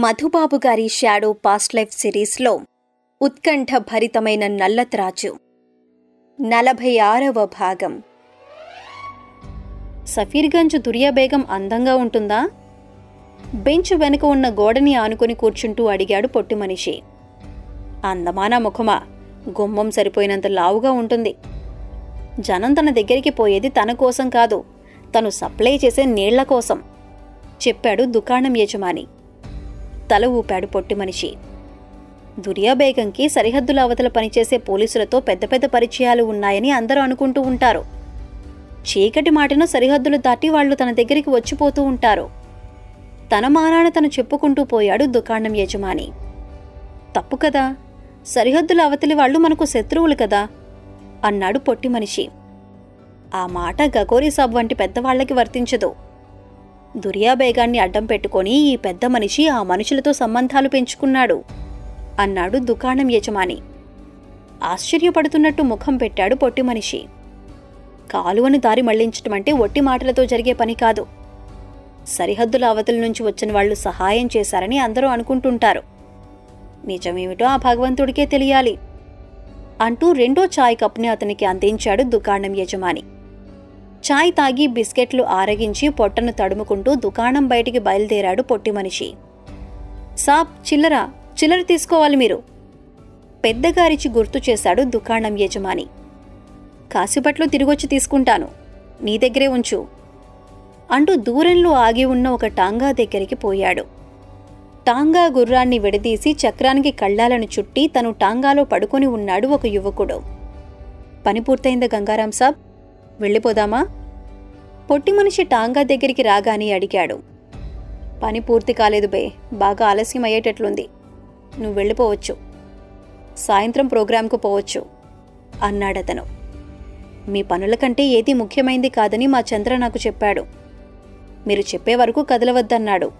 మధుబాబు గారి shadow past life సిరీస్లో ఉత్కంఠ భరితమైన నల్లత్రాజు. నలభై ఆరవ భాగం. సఫీర్గంజ్ దుర్యాబేగం అందంగా ఉంటుందా? బెంచ్ వెనుక ఉన్న గోడని ఆనుకొని కూర్చుంటూ అడిగాడు పొట్టి మనిషి. అందమానా ముఖమా? గుమ్మం సరిపోయినంత లావుగా ఉంటుంది. జనం తన దగ్గరికి పోయేది తన కోసం కాదు తను సప్లై చేసే నీళ్ళ కోసం చెప్పాడు దుకాణం యజమాని. తల ఊపాడు పొట్టి మనిషి. దుర్యాబేగంకి సరిహద్దుల అవతల పనిచేసే పోలీసులతో పెద్ద పెద్ద పరిచయాలు ఉన్నాయని అందరూ అనుకుంటూ ఉంటారు. చీకటి మాటను సరిహద్దులు దాటి వాళ్ళు తన దగ్గరికి వచ్చిపోతూ ఉంటారు. తన మానాన తను చెప్పుకుంటూ పోయాడు దుకాణం యజమాని. తప్పు కదా? సరిహద్దుల అవతలి వాళ్ళు మనకు శత్రువులు కదా? అన్నాడు పొట్టి మనిషి. ఆ మాట గగోరీ సాబ్ వంటి పెద్దవాళ్ళకి వర్తించదు. దుర్యాబేగాన్ని అడ్డం పెట్టుకొని ఈ పెద్ద మనిషి ఆ మనుషులతో సంబంధాలు పెంచుకున్నాడు అన్నాడు దుకాణం యజమాని. ఆశ్చర్యపడుతున్నట్టు ముఖం పెట్టాడు పొట్టి మనిషి. కాలువను దారి మళ్ళించటం అంటే ఒట్టి మాటలతో జరిగే పని కాదు. సరిహద్దుల అవతల నుంచి వచ్చిన వాళ్ళు సహాయం చేశారని అందరూ అనుకుంటుంటారు. నిజమేమిటో ఆ భగవంతుడికే తెలియాలి అంటూ రెండో చాయ్ కప్ని అతనికి అందించాడు దుకాణం యజమాని. చాయ్ తాగి బిస్కెట్లు ఆరగించి పొట్టను తడుముకుంటూ దుకాణం బయటికి బయలుదేరాడు పొట్టి మనిషి. సాబ్ చిల్లర చిల్లర తీసుకోవాలి మీరు. పెద్దగారిచి గుర్తు చేశాడు దుకాణం యజమాని. కాసిపట్లో తిరిగొచ్చి తీసుకుంటాను. నీ దగ్గరే ఉంచు. అంటూ దూరంలో ఆగి ఉన్న ఒక టాంగా దగ్గరికి పోయాడు. టాంగా గుర్రాన్ని విడదీసి చక్రానికి కళ్ళాలను చుట్టి తను టాంగాలో పడుకొని ఉన్నాడు ఒక యువకుడు. పని పూర్తయిందా గంగారాం సాబ్? వెళ్ళిపోదామా? పొట్టి మనిషి టాంగా దగ్గరికి రాగాని అడిగాడు. పని పూర్తి కాలేదు బే బాగా ఆలస్యం అయ్యేటట్లుంది. నువ్వు వెళ్ళిపోవచ్చు. సాయంత్రం ప్రోగ్రాంకు పోవచ్చు అన్నాడతను. మీ పనుల కంటే ఏది ముఖ్యమైంది కాదని మా చంద్ర నాకు చెప్పాడు. మీరు చెప్పే వరకు కదలవద్దన్నాడు.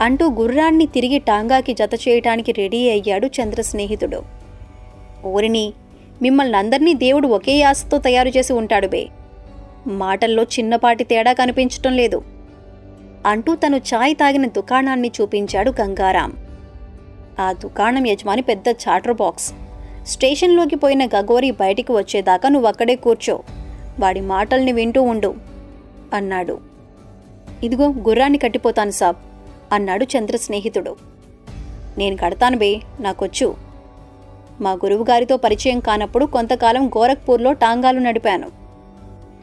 అంటూ గుర్రాన్ని తిరిగి టాంగాకి జత చేయటానికి రెడీ అయ్యాడు చంద్ర స్నేహితుడు. ఓరిని మిమ్మల్ని అందరినీ దేవుడు ఒకే ఆశతో తయారు చేసి ఉంటాడు బే. మాటల్లో చిన్నపాటి తేడా కనిపించటం లేదు. అంటూ తను చాయ్ తాగిన దుకాణాన్ని చూపించాడు గంగారాం. ఆ దుకాణం యజమాని పెద్ద చాటర్ బాక్స్. స్టేషన్లోకి పోయిన గగోరి బయటికి వచ్చేదాకా నువ్వు అక్కడే కూర్చో. వాడి మాటల్ని వింటూ ఉండు అన్నాడు. ఇదిగో గుర్రాన్ని కట్టిపోతాను సాబ్ అన్నాడు చంద్ర స్నేహితుడు. నేను కడతాను బే నాకొచ్చు. మా గురువుగారితో పరిచయం కానప్పుడు కొంతకాలం గోరఖ్పూర్లో టాంగాలు నడిపాను.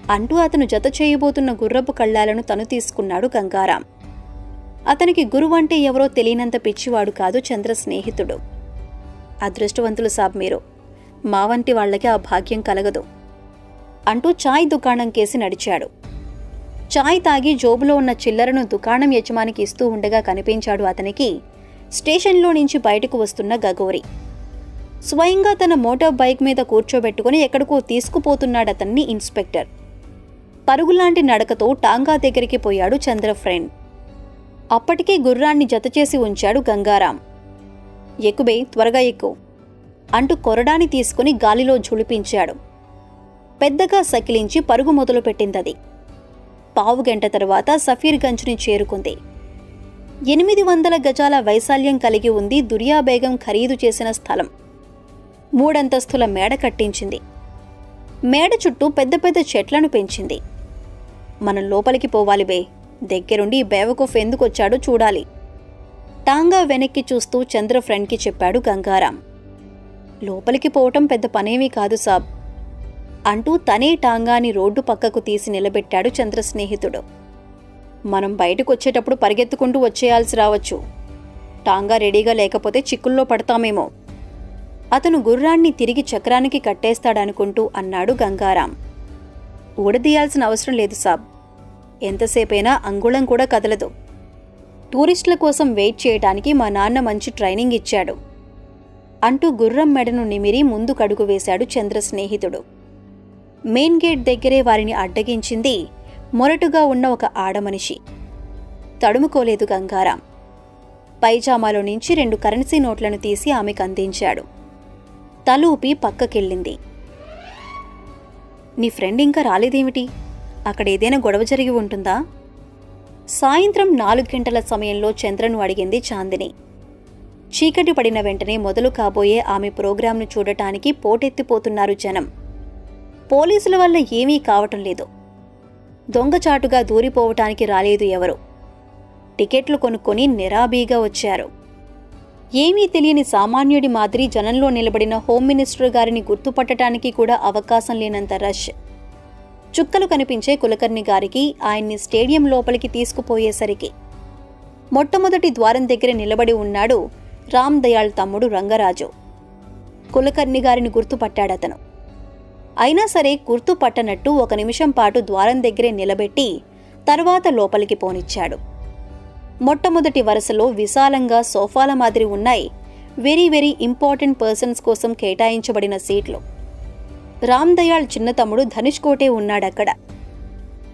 అంటూ అతను జత చేయబోతున్న గుర్రపు కళ్ళాలను తను తీసుకున్నాడు గంగారాం. అతనికి గురువు అంటే ఎవరో తెలియనంత పిచ్చివాడు కాదు చంద్ర స్నేహితుడు. అదృష్టవంతులు సాబ్ మీరు. మా వంటి వాళ్ళకి ఆ భాగ్యం కలగదు. అంటూ చాయ్ దుకాణం కేసి నడిచాడు. చాయ్ తాగి జోబులో ఉన్న చిల్లరను దుకాణం యజమానికి ఇస్తూ ఉండగా కనిపించాడు అతనికి. స్టేషన్లో నుంచి బయటకు వస్తున్న గగోరి. స్వయంగా తన మోటార్ బైక్ మీద కూర్చోబెట్టుకుని ఎక్కడికో తీసుకుపోతున్నాడు అతన్ని ఇన్స్పెక్టర్. పరుగులాంటి నడకతో టాంగా దగ్గరికి పోయాడు చంద్ర ఫ్రెండ్. అప్పటికే గుర్రాన్ని జతచేసి ఉంచాడు గంగారాం. ఎక్కుబే త్వరగా ఎక్కు అంటూ కొరడాని తీసుకుని గాలిలో ఝుళిపించాడు. పెద్దగా సకిలించి పరుగు మొదలుపెట్టిందది. పావు గంట తరువాత సఫీర్గంజ్ని చేరుకుంది. ఎనిమిది వందల గజాల వైశాల్యం కలిగి ఉంది దుర్యాబేగం ఖరీదు చేసిన స్థలం. మూడంతస్తుల మేడ కట్టించింది. మేడ చుట్టూ పెద్ద పెద్ద చెట్లను పెంచింది. మనం లోపలికి పోవాలి బే. దగ్గరుండి ఈ ఎందుకొచ్చాడో చూడాలి. టాంగా వెనక్కి చూస్తూ చంద్ర ఫ్రెండ్కి చెప్పాడు గంగారాం. లోపలికి పోవటం పెద్ద పనేమీ కాదు సాబ్. అంటూ తనే టాంగాని రోడ్డు పక్కకు తీసి నిలబెట్టాడు చంద్ర స్నేహితుడు. మనం బయటకు వచ్చేటప్పుడు పరిగెత్తుకుంటూ వచ్చేయాల్సి రావచ్చు. టాంగా రెడీగా లేకపోతే చిక్కుల్లో పడతామేమో. అతను గుర్రాన్ని తిరిగి చక్రానికి కట్టేస్తాడనుకుంటూ అన్నాడు గంగారాం. ఊడదీయాల్సిన అవసరం లేదు సాబ్. ఎంతసేపైనా అంగుళం కూడా కదలదు. టూరిస్టుల కోసం వెయిట్ చేయటానికి మా నాన్న మంచి ట్రైనింగ్ ఇచ్చాడు. అంటూ గుర్రం మెడను నిమిరి ముందు కడుగు వేశాడు చంద్ర స్నేహితుడు. మెయిన్ గేట్ దగ్గరే వారిని అడ్డగించింది మొరటుగా ఉన్న ఒక ఆడమనిషి తడుముకోలేదు గంగారాం. పైజామాలో నుంచి రెండు కరెన్సీ నోట్లను తీసి ఆమెకు అందించాడు. తలూపి పక్కకెళ్ళింది. నీ ఫ్రెండ్ ఇంకా రాలేదేమిటి? అక్కడ ఏదైనా గొడవ జరిగి ఉంటుందా? సాయంత్రం నాలుగు గంటల సమయంలో చంద్రను అడిగింది చాందిని. చీకటి పడిన వెంటనే మొదలు కాబోయే ఆమె ప్రోగ్రాంను చూడటానికి పోటెత్తిపోతున్నారు జనం. పోలీసుల వల్ల ఏమీ కావటం లేదు. దొంగచాటుగా దూరిపోవటానికి రాలేదు ఎవరు. టికెట్లు కొనుక్కొని నిరాబీగా వచ్చారు. ఏమీ తెలియని సామాన్యుడి మాదిరి జనంలో నిలబడిన హోమ్ మినిస్టర్ గారిని గుర్తుపట్టడానికి కూడా అవకాశం లేనంత రష్. చుక్కలు కనిపించే కులకర్ణి గారికి ఆయన్ని స్టేడియం లోపలికి తీసుకుపోయేసరికి. మొట్టమొదటి ద్వారం దగ్గర నిలబడి ఉన్నాడు రామ్ దయాళ్ తమ్ముడు రంగరాజు. కులకర్ణి గారిని గుర్తుపట్టాడతను. అయినా సరే గుర్తుపట్టనట్టు ఒక నిమిషం పాటు ద్వారం దగ్గరే నిలబెట్టి తర్వాత లోపలికి పోనిచ్చాడు. మొట్టమొదటి వరుసలో విశాలంగా సోఫాల మాదిరి ఉన్నాయి. వెరీ వెరీ ఇంపార్టెంట్ పర్సన్స్ కోసం కేటాయించబడిన సీట్లు. రామ్ దయాళ్ చిన్న తమ్ముడు ధనుష్ కోటే ఉన్నాడక్కడ.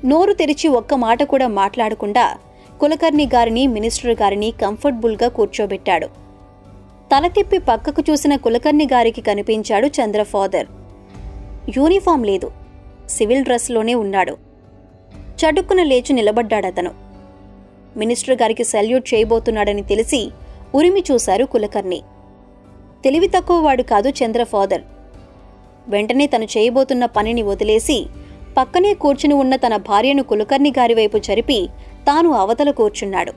నోరు తెరిచి ఒక్క మాట కూడా మాట్లాడకుండా కులకర్ణి గారిని మినిస్టర్ గారిని కంఫర్టబుల్గా కూర్చోబెట్టాడు. తల తిప్పి పక్కకు చూసిన కులకర్ణి గారికి కనిపించాడు చంద్ర ఫాదర్. యూనిఫామ్ లేదు. సివిల్ డ్రెస్లోనే ఉన్నాడు. చటుక్కున లేచి నిలబడ్డాడతను. మినిస్టర్ గారికి సెల్యూట్ చేయబోతున్నాడని తెలిసి ఉరిమి చూశారు కులకర్ణి. తెలివి తక్కువ వాడు కాదు చంద్ర ఫాదర్. వెంటనే తను చేయబోతున్న పనిని వదిలేసి పక్కనే కూర్చుని ఉన్న తన భార్యను కులకర్ణి గారి వైపు జరిపి తాను అవతల కూర్చున్నాడు.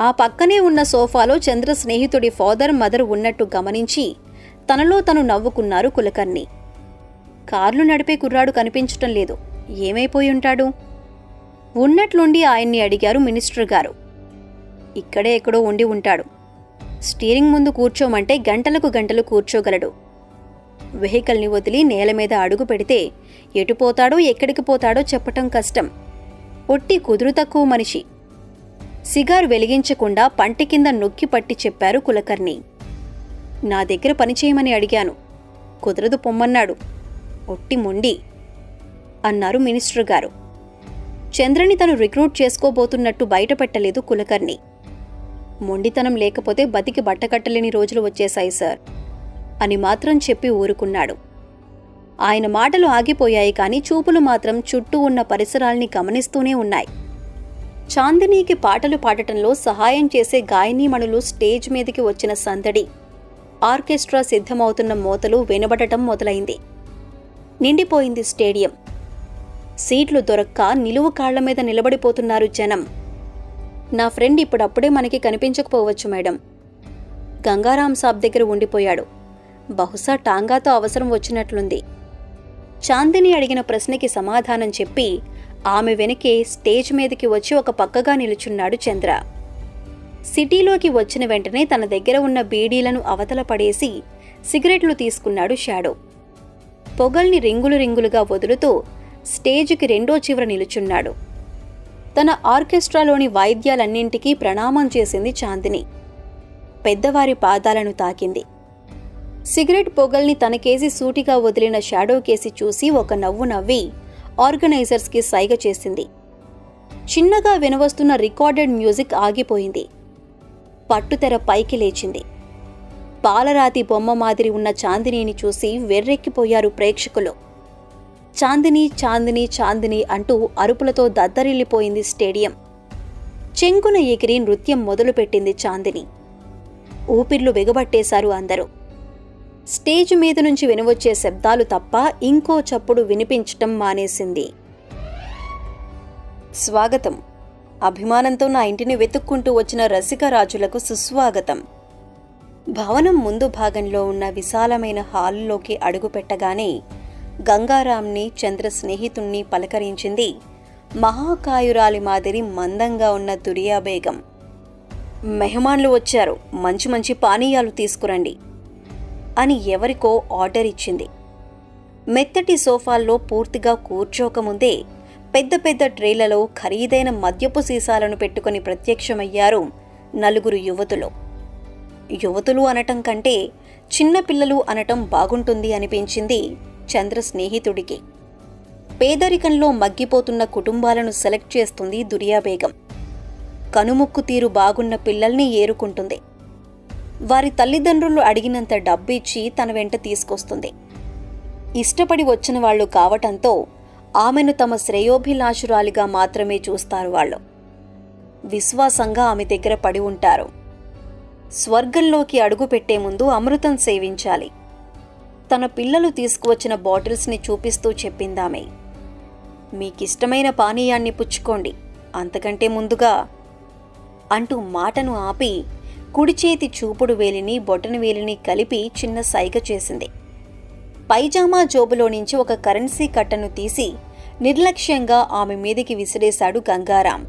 ఆ పక్కనే ఉన్న సోఫాలో చంద్ర స్నేహితుడి ఫాదర్ మదర్ ఉన్నట్టు గమనించి తనలో తను నవ్వుకున్నారు కులకర్ణి. కార్లు నడిపే కుర్రాడు కనిపించటం లేదు. ఏమైపోయి ఉంటాడు? ఉన్నట్లుండి ఆయన్ని అడిగారు మినిస్టర్ గారు. ఇక్కడే ఎక్కడో ఉండి ఉంటాడు. స్టీరింగ్ ముందు కూర్చోమంటే గంటలకు గంటలు కూర్చోగలడు. వెహికల్ని వదిలి నేల మీద అడుగు పెడితే ఎటుపోతాడో ఎక్కడికి పోతాడో చెప్పటం కష్టం. ఒట్టి కుదురు తక్కువ మనిషి. సిగారు వెలిగించకుండా పంటి కింద నొక్కి పట్టి చెప్పారు కులకర్ణి. నా దగ్గర పనిచేయమని అడిగాను. కుదరదు పొమ్మన్నాడు. ఒట్టి మొండి. అన్నారు మినిస్టర్ గారు. చంద్రని తను రిక్రూట్ చేసుకోబోతున్నట్టు బయటపెట్టలేదు కులకర్ణి. మొండితనం లేకపోతే బతికి బట్టకట్టలేని రోజులు వచ్చేశాయి సార్ అని మాత్రం చెప్పి ఊరుకున్నాడు. ఆయన మాటలు ఆగిపోయాయి కానీ చూపులు మాత్రం చుట్టూ ఉన్న పరిసరాల్ని గమనిస్తూనే ఉన్నాయి. చాందినీకి పాటలు పాడటంలో సహాయం చేసే గాయనీమణులు స్టేజ్ మీదకి వచ్చిన సందడి ఆర్కెస్ట్రా సిద్ధమవుతున్న మోతలు వినబడటం మొదలైంది. నిండిపోయింది స్టేడియం. సీట్లు దొరక్క నిలువు కాళ్ళ మీద నిలబడిపోతున్నారు జనం. నా ఫ్రెండ్ ఇప్పుడప్పుడే మనకి కనిపించకపోవచ్చు మేడం. గంగారాం సాబ్ దగ్గర ఉండిపోయాడు. బహుశా టాంగాతో అవసరం వచ్చినట్లుంది. చాందిని అడిగిన ప్రశ్నకి సమాధానం చెప్పి ఆమె వెనకే స్టేజ్ మీదకి వచ్చి ఒక పక్కగా నిలుచున్నాడు చంద్ర. సిటీలోకి వచ్చిన వెంటనే తన దగ్గర ఉన్న బీడీలను అవతల పడేసి సిగరెట్లు తీసుకున్నాడు షాడో. పొగల్ని రింగులు రింగులుగా వదులుతూ స్టేజ్కి రెండో చివర నిలుచున్నాడు. తన ఆర్కెస్ట్రాలోని వాయిద్యాలన్నింటికీ ప్రణామం చేసింది చాందిని. పెద్దవారి పాదాలను తాకింది. సిగరెట్ పొగల్ని తనకేసి సూటిగా వదిలిన షాడో కేసి చూసి ఒక నవ్వు నవ్వి ఆర్గనైజర్స్కి సైగ చేసింది. చిన్నగా వినవస్తున్న రికార్డెడ్ మ్యూజిక్ ఆగిపోయింది. పట్టుతెర పైకి లేచింది. పాలరాతి బొమ్మ మాదిరి ఉన్న చాందినీని చూసి వెర్రెక్కిపోయారు ప్రేక్షకులు. చాందిని చాందిని చాందిని అంటూ అరుపులతో దద్దరిల్లిపోయింది స్టేడియం. చెంగున ఎగిరి నృత్యం మొదలుపెట్టింది చాందిని. ఊపిర్లు బిగబట్టేశారు అందరూ. స్టేజ్ మీద నుంచి వినవచ్చే శబ్దాలు తప్ప ఇంకో చప్పుడు వినిపించటం మానేసింది. స్వాగతం. అభిమానంతో నా ఇంటిని వెతుక్కుంటూ వచ్చిన రసికరాజులకు సుస్వాగతం. భవనం ముందు భాగంలో ఉన్న విశాలమైన హాల్లోకి అడుగుపెట్టగానే గంగారాంని చంద్ర స్నేహితుణ్ణి పలకరించింది. మహాకాయురాలి మాదిరి మందంగా ఉన్న దురియా బేగం మెహమాన్లు వచ్చారు. మంచి మంచి పానీయాలు తీసుకురండి అని ఎవరికో ఆర్డర్ ఇచ్చింది. మెత్తటి సోఫాల్లో పూర్తిగా కూర్చోకముందే పెద్ద పెద్ద ట్రేలలో ఖరీదైన మద్యపు సీసాలను పెట్టుకుని ప్రత్యక్షమయ్యారు నలుగురు యువతులు. యువతులు అనటం కంటే చిన్నపిల్లలు అనటం బాగుంటుంది అనిపించింది చంద్ర స్నేహితుడికి. పేదరికంలో మగ్గిపోతున్న కుటుంబాలను సెలెక్ట్ చేస్తుంది దుర్యాబేగం కనుముక్కు తీరు బాగున్న పిల్లల్ని ఏరుకుంటుంది. వారి తల్లిదండ్రులు అడిగినంత డబ్బు ఇచ్చి తన వెంట తీసుకొస్తుంది. ఇష్టపడి వచ్చిన వాళ్ళు కావటంతో ఆమెను తమ శ్రేయోభిలాషురాలిగా మాత్రమే చూస్తారు వాళ్ళు. విశ్వాసంగా ఆమె దగ్గర పడి ఉంటారు. స్వర్గంలోకి అడుగుపెట్టే ముందు అమృతం సేవించాలి. తన పిల్లలు తీసుకువచ్చిన బాటిల్స్ని చూపిస్తూ చెప్పిందామె. మీకిష్టమైన పానీయాన్ని పుచ్చుకోండి. అంతకంటే ముందుగా అంటూ మాటను ఆపి కుడి చేతి చూపుడు వేలిని బొటన వేలిని కలిపి చిన్న సైగ చేసింది. పైజామా జోబులో నుంచి ఒక కరెన్సీ కట్టను తీసి నిర్లక్ష్యంగా ఆమె మీదికి విసిరేశాడు గంగారాం.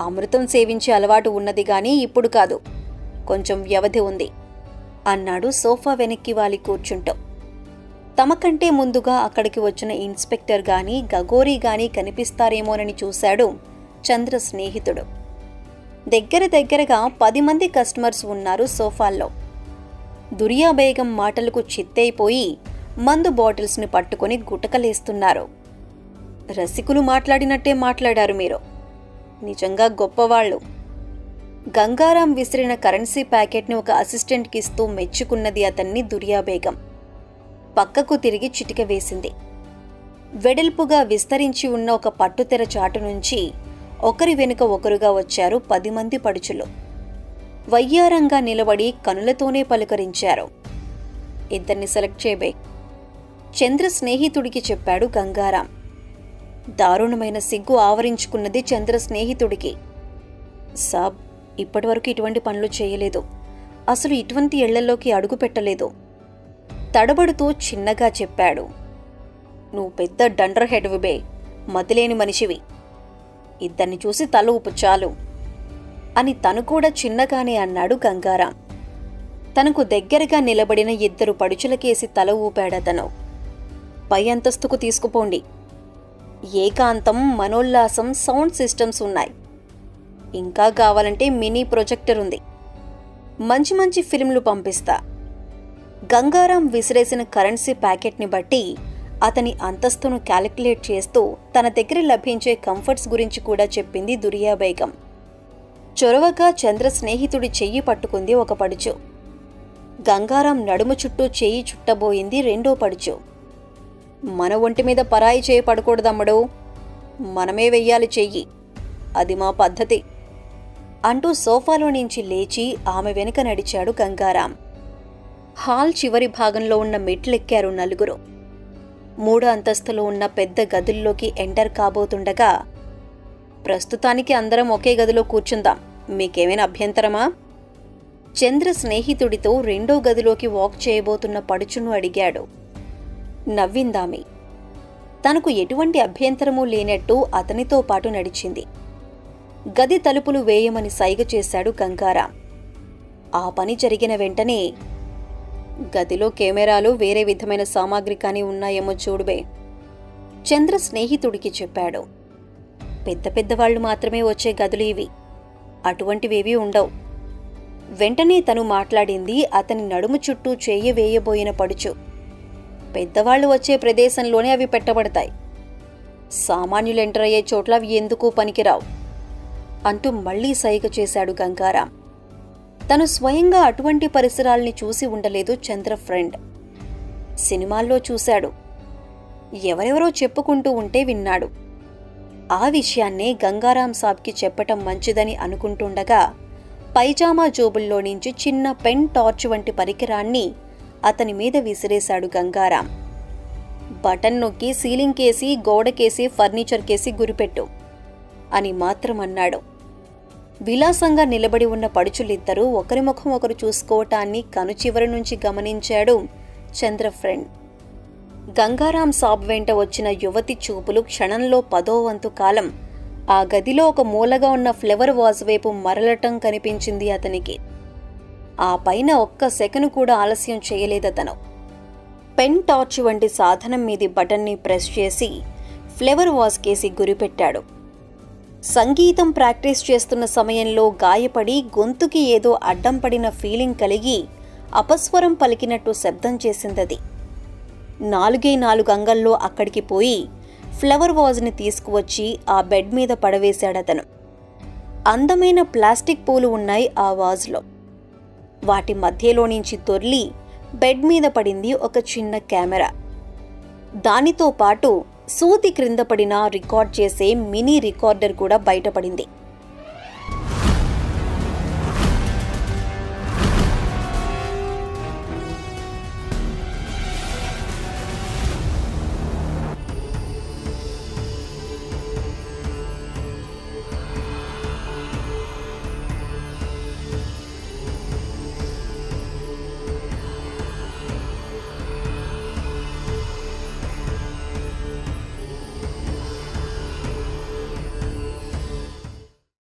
అమృతం సేవించే అలవాటు ఉన్నది గాని ఇప్పుడు కాదు. కొంచెం వ్యవధి ఉంది. అన్నాడు సోఫా వెనక్కి వాలి కూర్చుంటూ. తమకంటే ముందుగా అక్కడికి వచ్చిన ఇన్స్పెక్టర్ గాని గగోరీ గాని కనిపిస్తారేమోనని చూశాడు చంద్ర స్నేహితుడు. దగ్గర దగ్గరగా పది మంది కస్టమర్స్ ఉన్నారు సోఫాల్లో. దురియా బేగం మాటలకు చిత్తైపోయి మందు బాటిల్స్ని పట్టుకొని గుటకలేస్తున్నారు. రసికులు మాట్లాడినట్టే మాట్లాడారు మీరు. నిజంగా గొప్పవాళ్ళు. గంగారాం విసిరిన కరెన్సీ ప్యాకెట్ని ఒక అసిస్టెంట్కి ఇస్తూ మెచ్చుకున్నది అతన్ని దుర్యాబేగం. పక్కకు తిరిగి చిటిక వేసింది. వెడల్పుగా విస్తరించి ఉన్న ఒక పట్టుతెర చాటు నుంచి ఒకరి వెనుక ఒకరుగా వచ్చారు పది మంది పడుచులు. వయ్యారంగా నిలబడి కనులతోనే పలుకరించారు. ఇద్దరిని సెలెక్ట్ చేయబే చంద్ర స్నేహితుడికి చెప్పాడు గంగారాం. దారుణమైన సిగ్గు ఆవరించుకున్నది చంద్ర స్నేహితుడికి. సాబ్ ఇప్పటివరకు ఇటువంటి పనులు చేయలేదు. అసలు ఇటువంటి ఇళ్ళలోకి అడుగు పెట్టలేదు. తడబడుతూ చిన్నగా చెప్పాడు. నువ్వు పెద్ద డండర్ హెడ్ విబే మతిలేని మనిషివి. ఇద్దరిని చూసి తల ఊపు చాలు అని తను కూడా చిన్నగానే అన్నాడు గంగారాం. తనకు దగ్గరగా నిలబడిన ఇద్దరు పడుచులకేసి తల ఊపాడతను పై అంతస్తుకు తీసుకుపోండి. ఏకాంతం మనోల్లాసం సౌండ్ సిస్టమ్స్ ఉన్నాయి. ఇంకా కావాలంటే మినీ ప్రొజెక్టర్ ఉంది. మంచి మంచి ఫిల్మ్లు పంపిస్తా. గంగారాం విసిరేసిన కరెన్సీ ప్యాకెట్ని బట్టి అతని అంతస్తును క్యాలిక్యులేట్ చేస్తూ తన దగ్గర లభించే కంఫర్ట్స్ గురించి కూడా చెప్పింది దురియాబేగం. చొరవగా చంద్ర స్నేహితుడి చెయ్యి పట్టుకుంది ఒక పడుచు. గంగారాం నడుము చుట్టూ చెయ్యి చుట్టబోయింది రెండో పడుచు. మన ఒంటి మీద పరాయి చేయి పడకూడదమ్మడు. మనమే వెయ్యాలి చెయ్యి. అది మా పద్ధతి. అంటూ సోఫాలో నుంచి లేచి ఆమె వెనుక నడిచాడు గంగారాం. హాల్ చివరి భాగంలో ఉన్న మెట్లెక్కారు నలుగురు. మూడో అంతస్తులో ఉన్న పెద్ద గదుల్లోకి ఎంటర్ కాబోతుండగా ప్రస్తుతానికి అందరం ఒకే గదిలో కూర్చుందాం. మీకేమైనా అభ్యంతరమా? చంద్ర స్నేహితుడితో రెండో గదిలోకి వాక్ చేయబోతున్న పడుచును అడిగాడు. నవ్విందామి. తనకు ఎటువంటి అభ్యంతరమూ లేనట్టు అతనితో పాటు నడిచింది. గది తలుపులు వేయమని సైగ చేశాడు గంగారాం. ఆ పని జరిగిన వెంటనే గదిలో కెమెరాలు వేరే విధమైన సామాగ్రి కానీ ఉన్నాయేమో చూడుబే చంద్ర స్నేహితుడికి చెప్పాడు. పెద్ద పెద్దవాళ్ళు మాత్రమే వచ్చే గదులు ఇవి. అటువంటివేవి ఉండవు. వెంటనే తను మాట్లాడింది అతని నడుము చుట్టూ చేయ వేయబోయిన పడుచు. పెద్దవాళ్ళు వచ్చే ప్రదేశంలోనే అవి పెట్టబడతాయి. సామాన్యులు ఎంటర్ అయ్యే చోట్ల అవి ఎందుకు పనికిరావు? అంటూ మళ్ళీ సైగ చేశాడు గంగారాం. తను స్వయంగా అటువంటి పరిసరాల్ని చూసి ఉండలేదు చంద్ర ఫ్రెండ్. సినిమాల్లో చూశాడు. ఎవరెవరో చెప్పుకుంటూ ఉంటే విన్నాడు. ఆ విషయాన్నే గంగారాం సాబ్కి చెప్పటం మంచిదని అనుకుంటుండగా పైజామా జోబుల్లో నుంచి చిన్న పెన్ టార్చ్ వంటి పరికరాన్ని అతని మీద విసిరేశాడు గంగారాం. బటన్ నొక్కి సీలింగ్ కేసి గోడకేసి ఫర్నిచర్ కేసి గురిపెట్టు అని మాత్రం అన్నాడు. విలాసంగా నిలబడి ఉన్న పడుచులిద్దరూ ఒకరి ముఖం ఒకరు చూసుకోవటాన్ని కనుచివరి నుంచి గమనించాడు చంద్ర ఫ్రెండ్. గంగారాం సాబ్ వెంట వచ్చిన యువతి చూపులు క్షణంలో పదో వంతు కాలం. ఆ గదిలో ఒక మూలగా ఉన్న ఫ్లవర్ వాజ్ వైపు మరలటం కనిపించింది అతనికి. ఆ పైన ఒక్క సెకను కూడా ఆలస్యం చేయలేదతను పెన్ టార్చ్ వంటి సాధనం మీది బటన్ని ప్రెస్ చేసి ఫ్లవర్ వాజ్ కేసి గురిపెట్టాడు. సంగీతం ప్రాక్టీస్ చేస్తున్న సమయంలో గాయపడి గొంతుకి ఏదో అడ్డం పడిన ఫీలింగ్ కలిగి అపస్వరం పలికినట్టు శబ్దం చేసిందది. నాలుగే నాలుగు అంగల్లో అక్కడికి పోయి ఫ్లవర్ వాజ్ని తీసుకువచ్చి ఆ బెడ్ మీద పడవేశాడతను. అందమైన ప్లాస్టిక్ పూలు ఉన్నాయి ఆ వాజ్లో. వాటి మధ్యలో నుంచి దొర్లి బెడ్ మీద పడింది ఒక చిన్న కెమెరా. దానితో పాటు సూది క్రింద పడిన రికార్డ్ చేసే మినీ రికార్డర్ కూడా బయటపడింది.